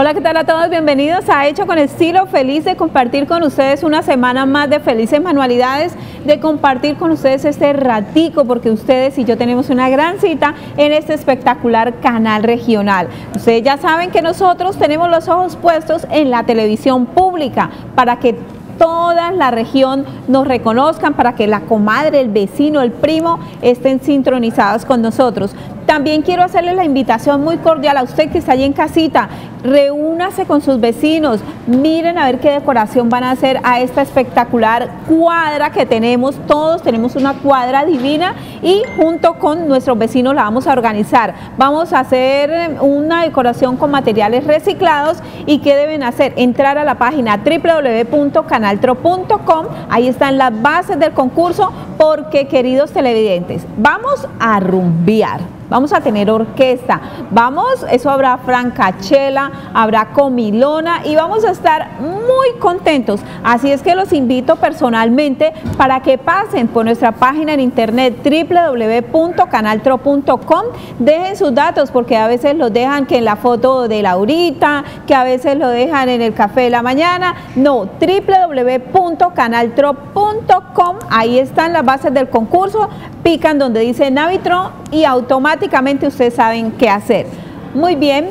Hola, ¿qué tal a todos? Bienvenidos a Hecho con Estilo. Feliz de compartir con ustedes una semana más de felices manualidades, de compartir con ustedes este ratico, porque ustedes y yo tenemos una gran cita en este espectacular canal regional. Ustedes ya saben que nosotros tenemos los ojos puestos en la televisión pública para que toda la región nos reconozcan, para que la comadre, el vecino, el primo estén sincronizados con nosotros. También quiero hacerle la invitación muy cordial a usted que está allí en casita. Reúnase con sus vecinos, miren a ver qué decoración van a hacer a esta espectacular cuadra que tenemos. Todos tenemos una cuadra divina y junto con nuestros vecinos la vamos a organizar. Vamos a hacer una decoración con materiales reciclados y ¿qué deben hacer? Entrar a la página www.canaltro.com. Ahí están las bases del concurso porque queridos televidentes, vamos a rumbear vamos a tener orquesta, vamos, eso habrá francachela, habrá comilona y vamos a estar muy contentos. Así es que los invito personalmente para que pasen por nuestra página en internet www.canaltro.com, dejen sus datos porque a veces los dejan que en la foto de Laurita, que a veces lo dejan en el café de la mañana, no, www.canaltro.com, ahí están las bases del concurso, pican donde dice Navitro y automáticamente ustedes saben qué hacer. Muy bien,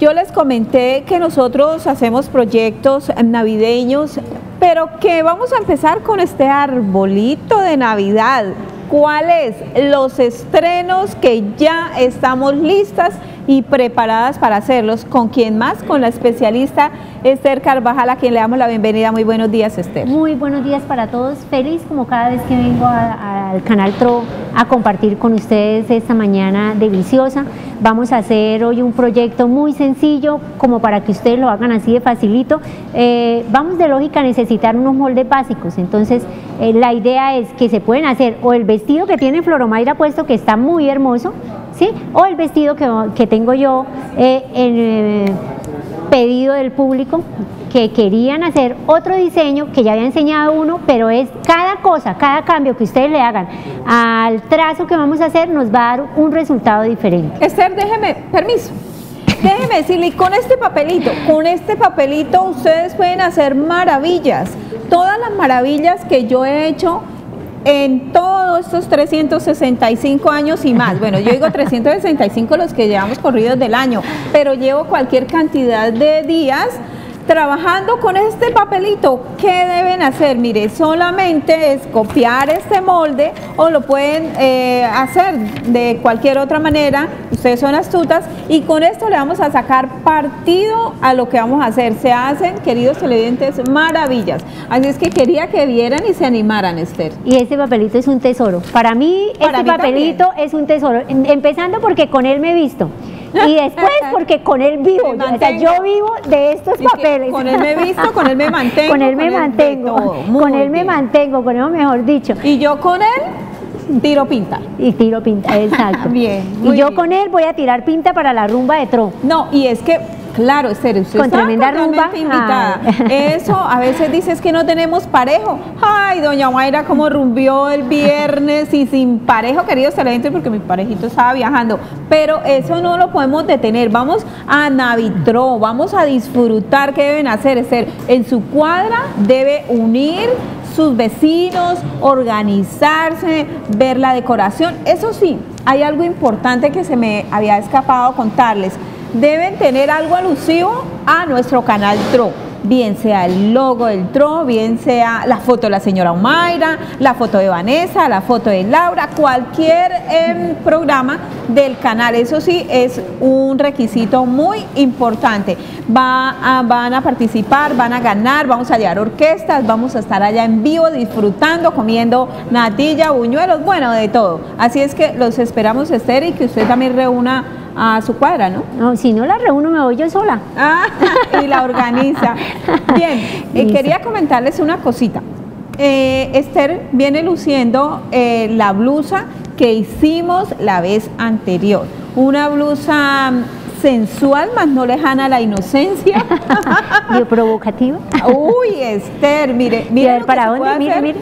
yo les comenté que nosotros hacemos proyectos navideños, pero que vamos a empezar con este arbolito de Navidad. ¿Cuáles? Los estrenos que ya estamos listas y preparadas para hacerlos. ¿Con quién más? Con la especialista Esther Carvajal, a quien le damos la bienvenida. Muy buenos días, Esther. Muy buenos días para todos. Feliz como cada vez que vengo al canal TRO a compartir con ustedes esta mañana deliciosa. Vamos a hacer hoy un proyecto muy sencillo, como para que ustedes lo hagan así de facilito. Eh, vamos de lógica a necesitar unos moldes básicos. Entonces, eh, la idea es que se pueden hacer o el vestido que tiene Floromaira puesto, que está muy hermoso, ¿sí? O el vestido que, tengo yo eh, eh, pedido del público que querían hacer otro diseño que ya había enseñado uno, pero es cada cosa, cada cambio que ustedes le hagan al trazo que vamos a hacer nos va a dar un resultado diferente. Esther, déjeme, permiso. Déjeme decirle, con este papelito, con este papelito ustedes pueden hacer maravillas. Todas las maravillas que yo he hecho en todos estos 365 años y más. Bueno, yo digo 365 los que llevamos corridos del año, pero llevo cualquier cantidad de días trabajando con este papelito, ¿qué deben hacer? Mire, solamente es copiar este molde o lo pueden eh, hacer de cualquier otra manera, ustedes son astutas y con esto le vamos a sacar partido a lo que vamos a hacer. Se hacen, queridos televidentes, maravillas. Así es que quería que vieran y se animaran, Esther. Y este papelito es un tesoro. Para mí, este papelito es un tesoro, empezando porque con él me he visto. Y después porque con él vivo, o sea, yo vivo de estos papeles. Con él me he visto, con él me mantengo. Con él me mantengo, con él me mantengo, con él mejor dicho. Y yo con él tiro pinta. Y tiro pinta, exacto. bien. Y yo con él voy a tirar pinta para la rumba de Tro. No, y es que Claro, Esther, usted con tremenda rumba. invitada. Eso, a veces dices que no tenemos parejo. Ay, doña Mayra, cómo rumbió el viernes y sin parejo, querido excelente, porque mi parejito estaba viajando. Pero eso no lo podemos detener. Vamos a Navitro, vamos a disfrutar. ¿Qué deben hacer, Esther? En su cuadra debe unir sus vecinos, organizarse, ver la decoración. Eso sí, hay algo importante que se me había escapado contarles deben tener algo alusivo a nuestro canal TRO bien sea el logo del TRO, bien sea la foto de la señora Omaira, la foto de Vanessa, la foto de Laura, cualquier em, programa del canal. Eso sí, es un requisito muy importante. Va van a participar, van a ganar, vamos a llevar orquestas, vamos a estar allá en vivo disfrutando, comiendo natilla, buñuelos, bueno, de todo. Así es que los esperamos, Esther, y que usted también reúna a su cuadra, ¿no? No, si no la reúno me voy yo sola. Ah, y la organiza. Bien, eh, quería comentarles una cosita. Eh, Esther viene luciendo eh, la blusa que hicimos la vez anterior. Una blusa sensual, más no lejana a la inocencia. ¿Y provocativa? Uy, Esther, mire, mire. ¿Para dónde? Mire, mire.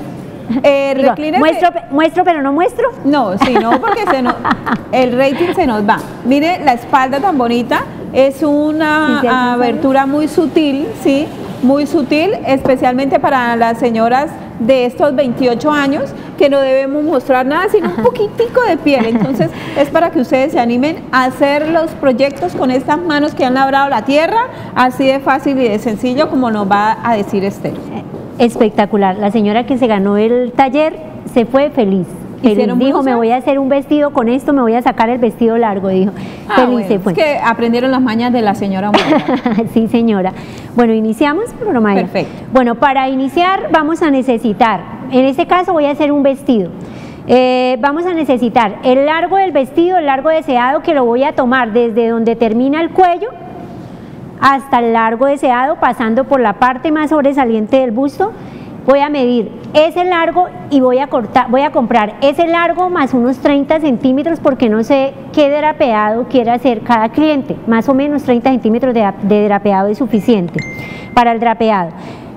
Eh, muestro, muestro, pero no muestro. No, sí, no, porque se el rating se nos va. Mire la espalda tan bonita, Es una abertura muy sutil, ¿sí? Muy sutil, especialmente para las señoras de estos 28 años que no debemos mostrar nada sino un poquitico de piel. Entonces es para que ustedes se animen a hacer los proyectos con estas manos que han labrado la tierra, así de fácil y de sencillo como nos va a decir Esther. Espectacular. La señora que se ganó el taller se fue feliz. Feliz. Dijo, me voy a hacer un vestido con esto, me voy a sacar el vestido largo, dijo. Ah, feliz se fue. Es que aprendieron las mañas de la señora Sí, señora. Bueno, iniciamos, programa. Perfecto. Bueno, para iniciar vamos a necesitar, en este caso voy a hacer un vestido. Eh, vamos a necesitar el largo del vestido, el largo deseado, que lo voy a tomar desde donde termina el cuello hasta el largo deseado, pasando por la parte más sobresaliente del busto. Voy a medir ese largo y voy a cortar, voy a comprar ese largo más unos 30 centímetros porque no sé qué drapeado quiere hacer cada cliente. Más o menos 30 centímetros de, drapeado es suficiente para el drapeado.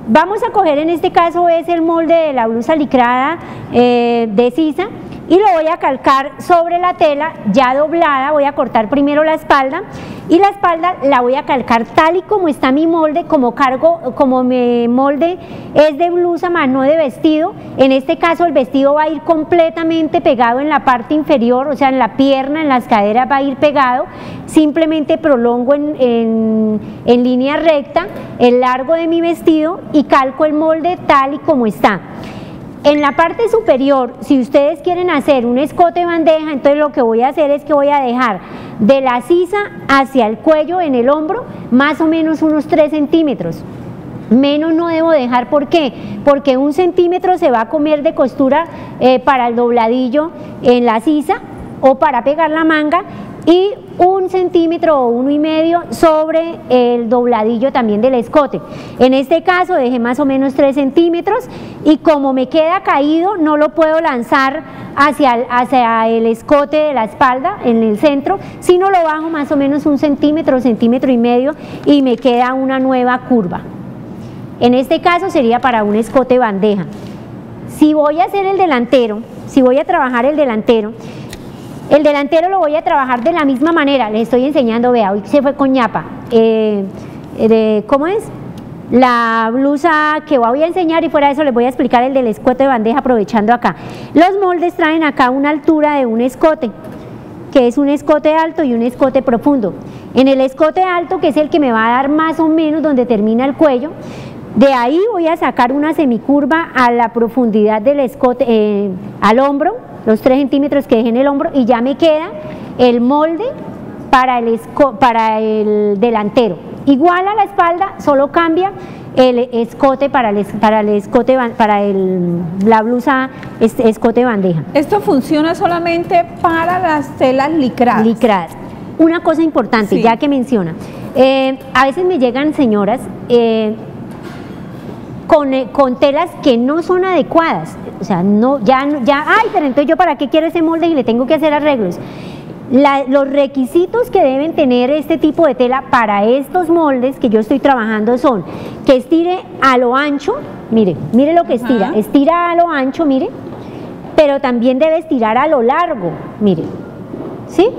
Vamos a coger en este caso es el molde de la blusa licrada eh, de sisa y lo voy a calcar sobre la tela ya doblada, voy a cortar primero la espalda y la espalda la voy a calcar tal y como está mi molde, como cargo, como mi molde es de blusa más no de vestido, en este caso el vestido va a ir completamente pegado en la parte inferior, o sea en la pierna, en las caderas va a ir pegado, simplemente prolongo en, en línea recta el largo de mi vestido y calco el molde tal y como está. En la parte superior, si ustedes quieren hacer un escote bandeja, entonces lo que voy a hacer es que voy a dejar de la sisa hacia el cuello en el hombro más o menos unos 3 centímetros. Menos no debo dejar, ¿por qué? Porque un centímetro se va a comer de costura eh, para el dobladillo en la sisa o para pegar la manga y un centímetro o uno y medio sobre el dobladillo también del escote. En este caso dejé más o menos tres centímetros y como me queda caído no lo puedo lanzar hacia el, hacia el escote de la espalda en el centro, sino lo bajo más o menos un centímetro, centímetro y medio y me queda una nueva curva. En este caso sería para un escote bandeja. Si voy a hacer el delantero, si voy a trabajar el delantero, el delantero lo voy a trabajar de la misma manera, les estoy enseñando, vea, hoy se fue con ñapa. Eh, de, ¿Cómo es? La blusa que voy a enseñar y fuera de eso les voy a explicar el del escote de bandeja aprovechando acá. Los moldes traen acá una altura de un escote, que es un escote alto y un escote profundo. En el escote alto, que es el que me va a dar más o menos donde termina el cuello, de ahí voy a sacar una semicurva a la profundidad del escote, eh, al hombro, los 3 centímetros que dejé en el hombro y ya me queda el molde para el, para el delantero. Igual a la espalda, solo cambia el escote para el, para el escote para el, la blusa escote bandeja. Esto funciona solamente para las telas licradas. Licradas. Una cosa importante, ya que menciona, eh, a veces me llegan señoras eh, eh, con, telas que no son adecuadas. O sea, no, ya, ya, ay, pero entonces yo para qué quiero ese molde y le tengo que hacer arreglos. los requisitos que deben tener este tipo de tela para estos moldes que yo estoy trabajando son que estire a lo ancho, mire, mire lo que estira, estira a lo ancho, mire, pero también debe estirar a lo largo, mire, ¿sí?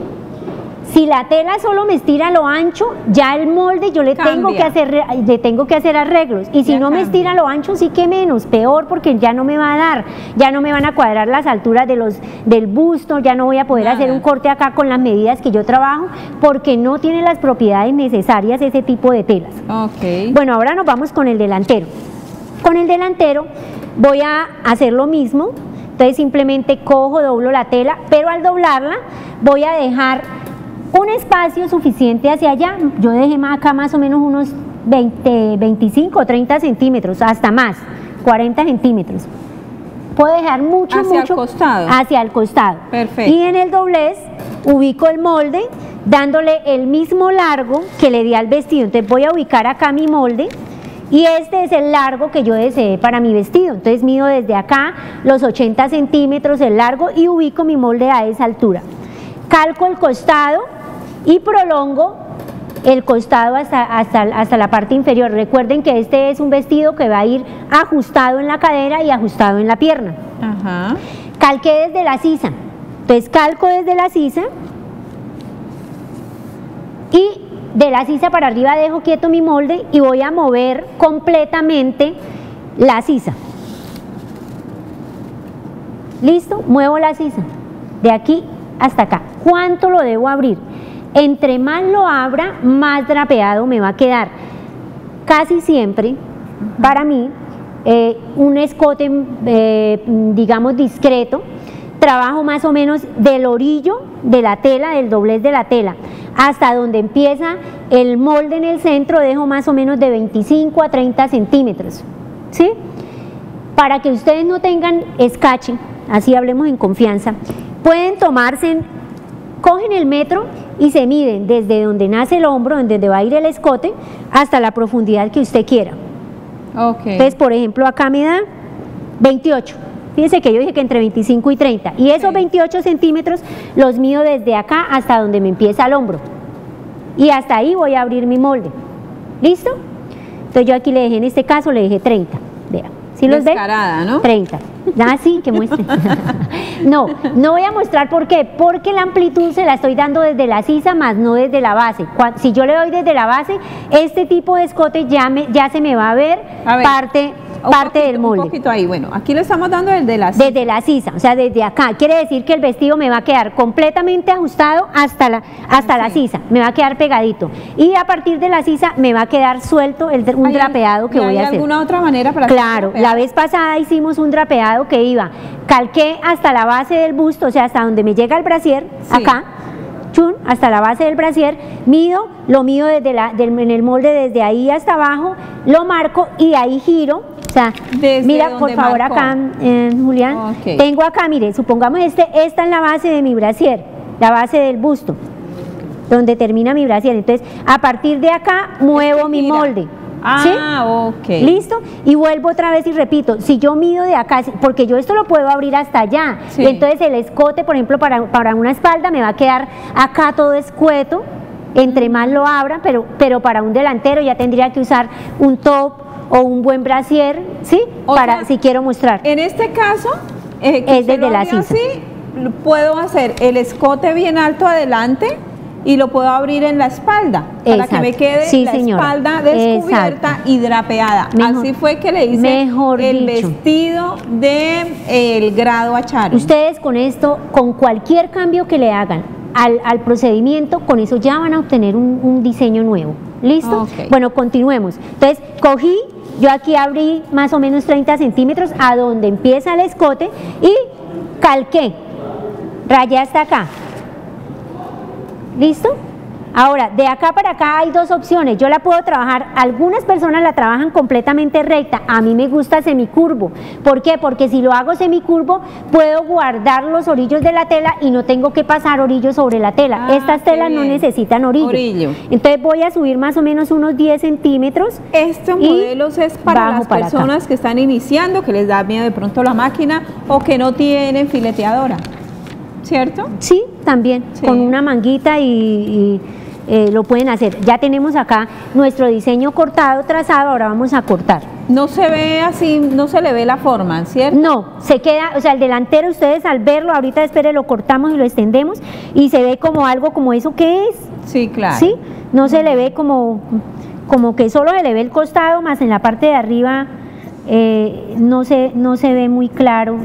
Si la tela solo me estira lo ancho, ya el molde yo le tengo que hacer le tengo que hacer arreglos y si no me estira lo ancho sí que menos, peor porque ya no me va a dar, ya no me van a cuadrar las alturas de los del busto, ya no voy a poder hacer un corte acá con las medidas que yo trabajo porque no tiene las propiedades necesarias ese tipo de telas. Okay. Bueno, ahora nos vamos con el delantero. Con el delantero voy a hacer lo mismo, entonces simplemente cojo, doblo la tela, pero al doblarla voy a dejar un espacio suficiente hacia allá, yo dejé acá más o menos unos 20, 25 o 30 centímetros, hasta más, 40 centímetros. Puedo dejar mucho, hacia mucho el costado. hacia el costado. Perfecto. Y en el doblez ubico el molde dándole el mismo largo que le di al vestido. Entonces voy a ubicar acá mi molde y este es el largo que yo deseé para mi vestido. Entonces mido desde acá los 80 centímetros el largo y ubico mi molde a esa altura. Calco el costado y prolongo el costado hasta, hasta, la parte inferior. Recuerden que este es un vestido que va a ir ajustado en la cadera y ajustado en la pierna. Ajá. Calqué desde la sisa. Entonces calco desde la sisa y de la sisa para arriba dejo quieto mi molde y voy a mover completamente la sisa. ¿Listo? Muevo la sisa. De aquí hasta acá. ¿Cuánto lo debo abrir? Entre más lo abra, más drapeado me va a quedar. Casi siempre, para mí, eh, un escote, eh, digamos, discreto, trabajo más o menos del orillo de la tela, del doblez de la tela, hasta donde empieza el molde en el centro, dejo más o menos de 25 a 30 centímetros. ¿Sí? Para que ustedes no tengan escache, así hablemos en confianza, pueden tomarse, cogen el metro y se miden desde donde nace el hombro, donde va a ir el escote, hasta la profundidad que usted quiera. Okay. Entonces, por ejemplo, acá me da 28. Fíjense que yo dije que entre 25 y 30. Y esos 28 centímetros los mido desde acá hasta donde me empieza el hombro. Y hasta ahí voy a abrir mi molde. ¿Listo? Entonces yo aquí le dejé, en este caso le dejé 30. ¿Sí los Descarada? ¿no? 30. Ah, sí, que muestre. no, no voy a mostrar por qué. Porque la amplitud se la estoy dando desde la sisa más no desde la base. Si yo le doy desde la base, este tipo de escote ya, me, ya se me va a ver, A ver, parte, parte poquito- del molde. Un poquito ahí. Bueno, aquí le estamos dando el de las. Desde la sisa, o sea, desde acá. Quiere decir que el vestido me va a quedar completamente ajustado hasta la, hasta la sisa, me va a quedar pegadito. Y a partir de la sisa me va a quedar suelto el, un ¿Hay drapeado que voy hay a hacer. alguna otra manera para Claro, la vez pasada hicimos un drapeado que iba, calqué hasta la base del busto, o sea, hasta donde me llega el brasier, Sí. acá, chun, hasta la base del brasier, mido, lo mido desde la, del- en el molde desde ahí hasta abajo, lo marco y ahí giro, o sea, ¿Desde mira por favor marcó? acá, eh, Julián, tengo acá, mire, supongamos este, esta es la base de mi brasier, la base del busto, donde termina mi brasier, entonces a partir de acá muevo mi molde. ¿sí? Ah, ok. ¿Listo? Y vuelvo otra vez y repito, si yo mido de acá, porque yo esto lo puedo abrir hasta allá, Sí. y entonces el escote, por ejemplo, para, para una espalda me va a quedar acá todo escueto, entre más lo abra, pero, pero para un delantero ya tendría que usar un top o un buen brasier, ¿sí? O para sea, si quiero mostrar. En este caso, eh, que Es desde la así, puedo hacer el escote bien alto adelante y lo puedo abrir en la espalda para que me quede Sí, la señora. espalda descubierta Exacto. y drapeada. Mejor- así fue que le hice mejor el dicho. vestido del grado a Charo. Ustedes con esto, con cualquier cambio que le hagan al, al procedimiento, con eso ya van a obtener un, un diseño nuevo. ¿Listo? Bueno, continuemos. Entonces, cogí, yo aquí abrí más o menos 30 centímetros a donde empieza el escote y calqué, rayé hasta acá. ¿Listo? Ahora, de acá para acá hay dos opciones. Yo la puedo trabajar, algunas personas la trabajan completamente recta. A mí me gusta semicurvo. ¿Por qué? Porque si lo hago semicurvo, puedo guardar los orillos de la tela y no tengo que pasar orillo sobre la tela. Ah, Estas telas no necesitan orillo. Orillo. Entonces voy a subir más o menos unos 10 centímetros. Estos modelos es para las para acá. personas que están iniciando, que les da miedo de pronto la máquina o que no tienen fileteadora. ¿Cierto? Sí, también, Sí. con una manguita y, y, eh, lo pueden hacer. Ya tenemos acá nuestro diseño cortado, trazado, ahora vamos a cortar. No se ve así, no se le ve la forma, ¿cierto? No, se queda, o sea, el delantero ustedes al verlo, ahorita espere, lo cortamos y lo extendemos y se ve como algo como eso que es, Sí, claro. ¿sí? No se le ve como, como que solo se le ve el costado, más en la parte de arriba eh, no, se, no se ve muy claro.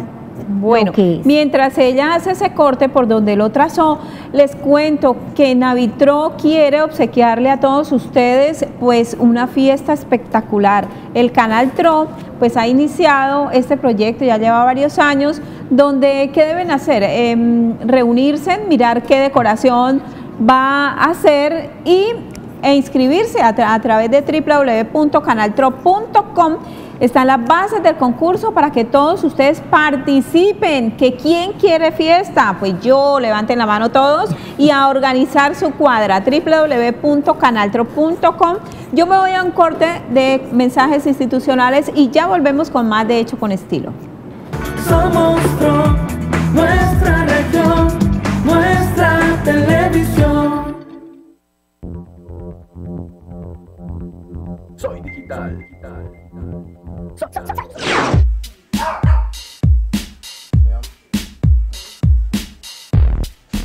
Bueno, mientras ella hace ese corte por donde lo trazó, les cuento que Navitro quiere obsequiarle a todos ustedes pues una fiesta espectacular. El canal Tro pues ha iniciado este proyecto, ya lleva varios años, donde ¿qué deben hacer? Em, reunirse, mirar qué decoración va a hacer y, e inscribirse a, tra- a través de www.canaltro.com están las bases del concurso para que todos ustedes participen. ¿Que quién quiere fiesta? Pues yo, levanten la mano todos y a organizar su cuadra. www.canaltro.com. Yo me voy a un corte de mensajes institucionales y ya volvemos con más de Hecho con Estilo. Somos Pro, nuestra región, nuestra televisión. Soy digital.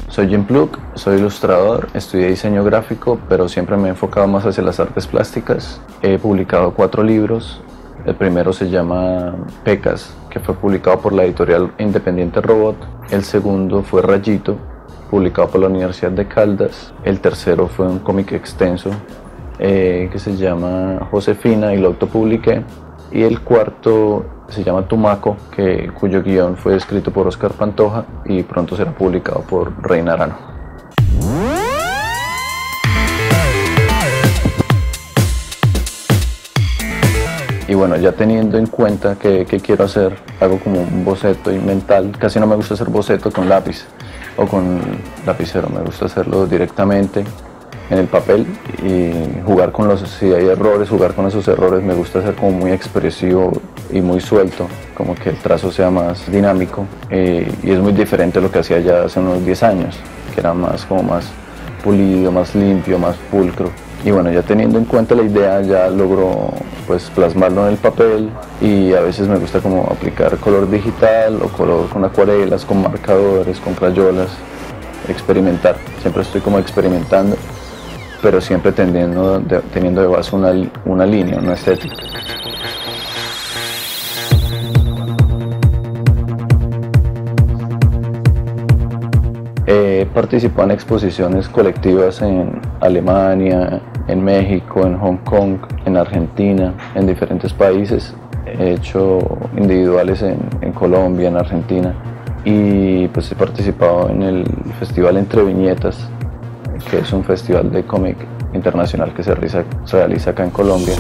Soy Jim Pluk, soy ilustrador, estudié diseño gráfico, pero siempre me he enfocado más hacia las artes plásticas. He publicado cuatro libros. El primero se llama Pecas, que fue publicado por la editorial independiente Robot. El segundo fue Rayito, publicado por la Universidad de Caldas. El tercero fue un cómic extenso eh, que se llama Josefina y lo autopubliqué. Y el cuarto se llama Tumaco, que, cuyo guion fue escrito por Oscar Pantoja y pronto será publicado por Reina Arano. Y bueno, ya teniendo en cuenta que, quiero hacer, hago como un boceto y mental. Casi no me gusta hacer boceto con lápiz o con lapicero, me gusta hacerlo directamente en el papel y jugar con los, si hay errores, jugar con esos errores, me gusta ser como muy expresivo y muy suelto, como que el trazo sea más dinámico eh, y es muy diferente a lo que hacía ya hace unos 10 años, que era más como más pulido, más limpio, más pulcro. Y bueno, ya teniendo en cuenta la idea, ya logro pues plasmarlo en el papel y a veces me gusta como aplicar color digital o color con acuarelas, con marcadores, con crayolas, experimentar. Siempre estoy como experimentando pero siempre teniendo de, teniendo de base una, una línea, una estética. He participado en exposiciones colectivas en Alemania, en México, en Hong Kong, en Argentina, en diferentes países. He hecho individuales en, en Colombia, en Argentina y pues he participado en el Festival Entre Viñetas que es un festival de cómic internacional que se realiza, acá en Colombia.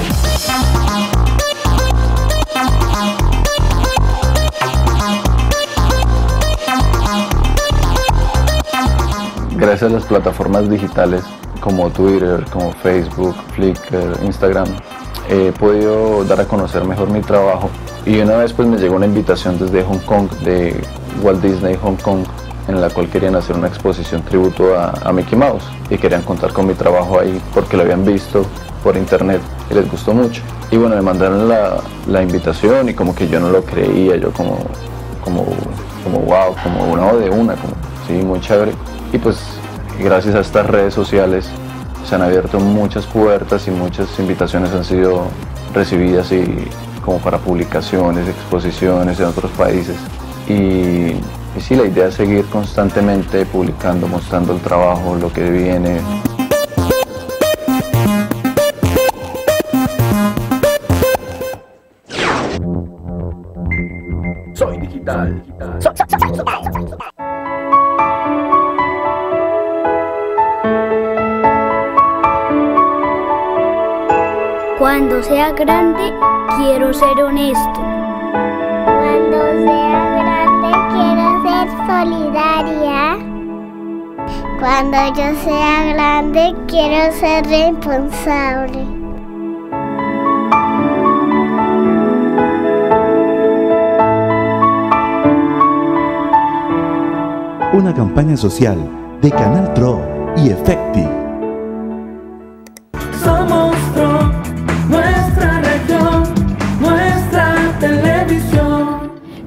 Gracias a las plataformas digitales como Twitter, como Facebook, Flickr, Instagram, he podido dar a conocer mejor mi trabajo y una vez pues me llegó una invitación desde Hong Kong, de Walt Disney Hong Kong, en la cual querían hacer una exposición tributo a, Mickey Mouse y querían contar con mi trabajo ahí porque lo habían visto por internet y les gustó mucho. Y bueno, me mandaron la, invitación y como que yo no lo creía, yo como, como, como wow, como una o de una, como sí, muy chévere. Y pues gracias a estas redes sociales se han abierto muchas puertas y muchas invitaciones han sido recibidas y como para publicaciones, exposiciones en otros países. Y y sí, la idea es seguir constantemente publicando, mostrando el trabajo, lo que viene. Soy digital. Cuando sea grande, quiero ser honesto. Cuando yo sea grande quiero ser responsable. Una campaña social de Canal Tro y Efecti.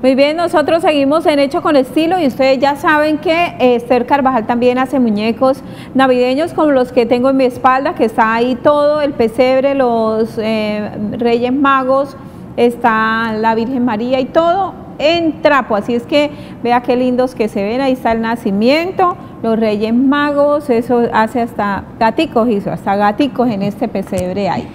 Muy bien, nosotros seguimos en Hecho con Estilo y ustedes ya saben que Esther Carvajal también hace muñecos navideños como los que tengo en mi espalda, que está ahí todo, el pesebre, los eh, Reyes Magos, está la Virgen María y todo en trapo, así es que vea qué lindos que se ven, ahí está el nacimiento, los Reyes Magos, eso hace hasta gaticos hizo, hasta gaticos en este pesebre hay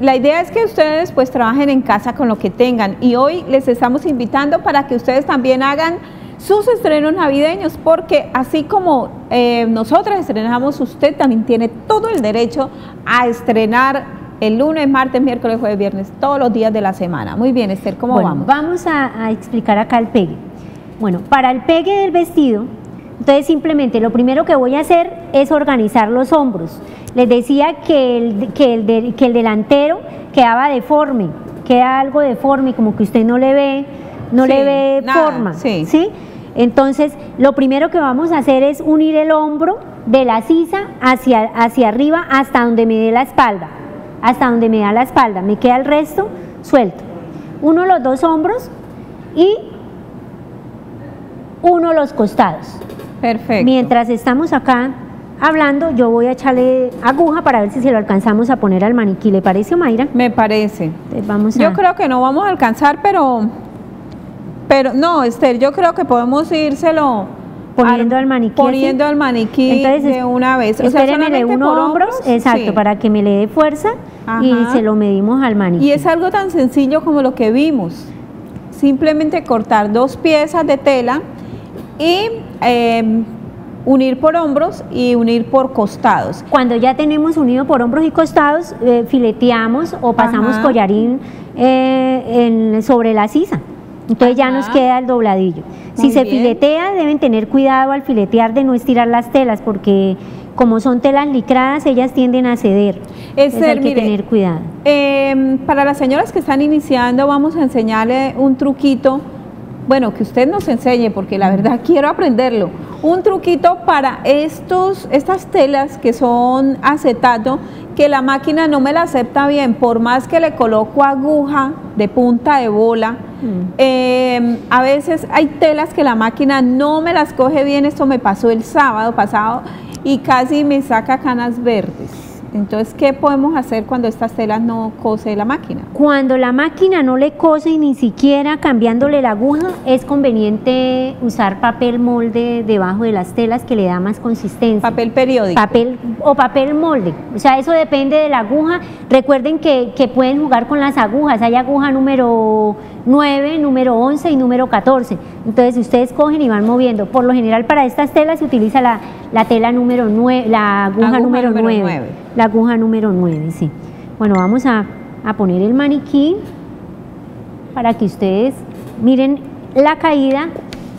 la idea es que ustedes pues trabajen en casa con lo que tengan y hoy les estamos invitando para que ustedes también hagan sus estrenos navideños, porque así como eh, nosotras estrenamos, usted también tiene todo el derecho a estrenar el lunes, martes, miércoles, jueves, viernes, todos los días de la semana. Muy bien, Esther, ¿cómo vamos? Vamos a, a explicar acá el pegue. Bueno, para el pegue del vestido, entonces simplemente lo primero que voy a hacer es organizar los hombros. Les decía que el, que el, que el delantero quedaba deforme, queda algo deforme, como que usted no le ve, no le ve forma. Sí. sí. Entonces, lo primero que vamos a hacer es unir el hombro de la sisa hacia, hacia arriba hasta donde me dé la espalda. Hasta donde me da la espalda. Me queda el resto suelto. Uno los dos hombros y uno los costados Perfecto. Mientras estamos acá hablando, yo voy a echarle aguja para ver si se lo alcanzamos a poner al maniquí. ¿Le parece, Mayra? Me parece. Entonces vamos a... Yo creo que no vamos a alcanzar, pero, pero no, Esther, yo creo que podemos írselo Poniendo al maniquí Poniendo así. al maniquí Entonces, de una vez. O sea, solamente uno por hombros, exacto, sí. para que me le dé fuerza y se lo medimos al maniquí. Y es algo tan sencillo como lo que vimos. Simplemente cortar dos piezas de tela y eh, unir por hombros y unir por costados. Cuando ya tenemos unido por hombros y costados, eh, fileteamos o pasamos Ajá. collarín eh, en- sobre la sisa. Entonces ya nos queda el dobladillo. Si se bien. filetea, deben tener cuidado al filetear de no estirar las telas, porque como son telas licradas, ellas tienden a ceder. Entonces Esther, hay que mire, tener cuidado. Eh, para las señoras que están iniciando, vamos a enseñarle un truquito. Bueno, que usted nos enseñe, porque la verdad quiero aprenderlo. Un truquito para estos, estas telas que son acetato, que la máquina no me la acepta bien, por más que le coloco aguja de punta de bola. Mm. eh, a veces hay telas que la máquina no me las coge bien. Esto me pasó el sábado pasado y casi me saca canas verdes. Entonces, ¿qué podemos hacer cuando estas telas no cose la máquina? Cuando la máquina no le cose y ni siquiera cambiándole la aguja, es conveniente usar papel molde debajo de las telas que le da más consistencia. Papel periódico. Papel o papel molde. O sea, eso depende de la aguja. Recuerden que, que pueden jugar con las agujas. Hay aguja número 9, número 11 y número 14. Entonces, ustedes cogen y van moviendo. Por lo general, para estas telas se utiliza la, la tela número 9, la aguja, Aguja número, número 9. nueve. La aguja número 9, sí. Bueno, vamos a, a poner el maniquí para que ustedes miren la caída.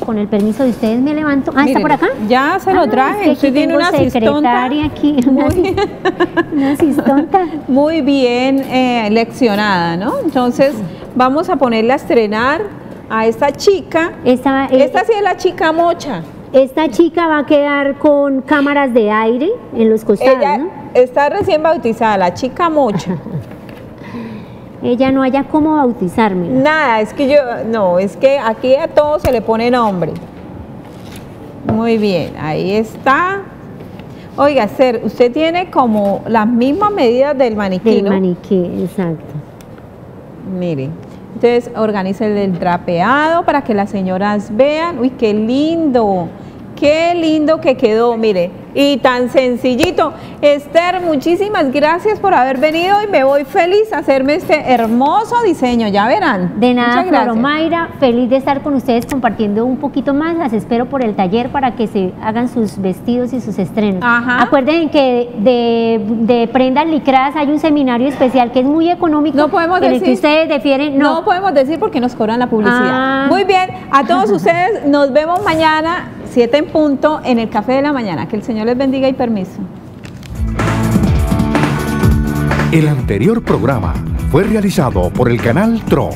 Con el permiso de ustedes me levanto. Ah, ¿está por acá? Ya se lo Ah, traje. es que Usted aquí tiene una secretaria aquí, una, Muy, una asistonta. muy bien eh, leccionada, ¿no? Entonces, vamos a ponerla a estrenar a esta chica. Esta, eh, Esta sí es la chica mocha. esta chica va a quedar con cámaras de aire en los costados, Ella ¿no? está recién bautizada, la chica mocha. Ella no haya cómo bautizarme. Nada, es que yo, no, es que aquí a todo se le pone nombre. Muy bien, ahí está. Oiga, Ser, usted tiene como las mismas medidas del maniquí, Del ¿no? maniquí, exacto. Mire, entonces organice el drapeado para que las señoras vean. Uy, qué lindo, qué lindo que quedó, mire. Y tan sencillito. Esther, muchísimas gracias por haber venido y me voy feliz a hacerme este hermoso diseño, ya verán. De nada, gracias. Mayra, feliz de estar con ustedes compartiendo un poquito más. Las espero por el taller para que se hagan sus vestidos y sus estrenos. Ajá. Acuerden que de, de prendas licradas hay un seminario especial que es muy económico. No podemos en el decir. que ustedes difieren. No. No, podemos decir porque nos cobran la publicidad. Ah. Muy bien, a todos ustedes nos vemos mañana, 7 en punto, en el café de la mañana. Que el Señor les bendiga y permiso. El anterior programa fue realizado por el canal TRO